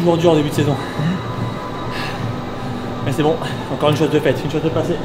toujours dur en début de saison. Mais c'est bon, encore une chose de faite, une chose de passée.